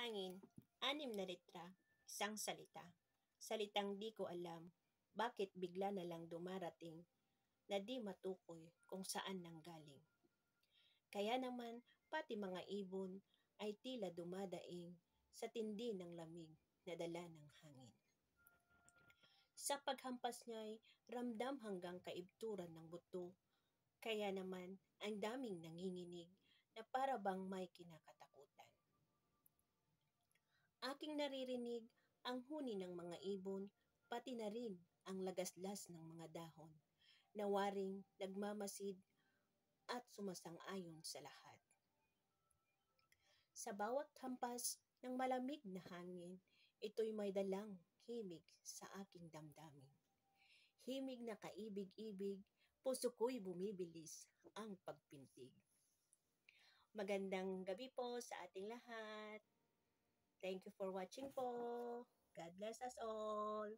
hangin, anim na litra, isang salita. Salitang di ko alam, bakit bigla na lang dumarating na di matukoy kung saan nanggaling. Kaya naman, pati mga ibon ay tila dumadaing sa tindi ng lamig na dala ng hangin. Sa paghampas niya'y ramdam hanggang kaibturan ng buto, kaya naman ang daming nanginginig na para bang may kinakatakutan. Aking naririnig ang huni ng mga ibon, pati na rin ang lagaslas ng mga dahon, na waring nagmamasid at sumasang-ayon sa lahat. Sa bawat hampas ng malamig na hangin, ito'y may dalang himig sa aking damdamin. Himig na kaibig-ibig, puso ko'y bumibilis ang pagpintig. Magandang gabi po sa ating lahat. Thank you for watching po. God bless us all.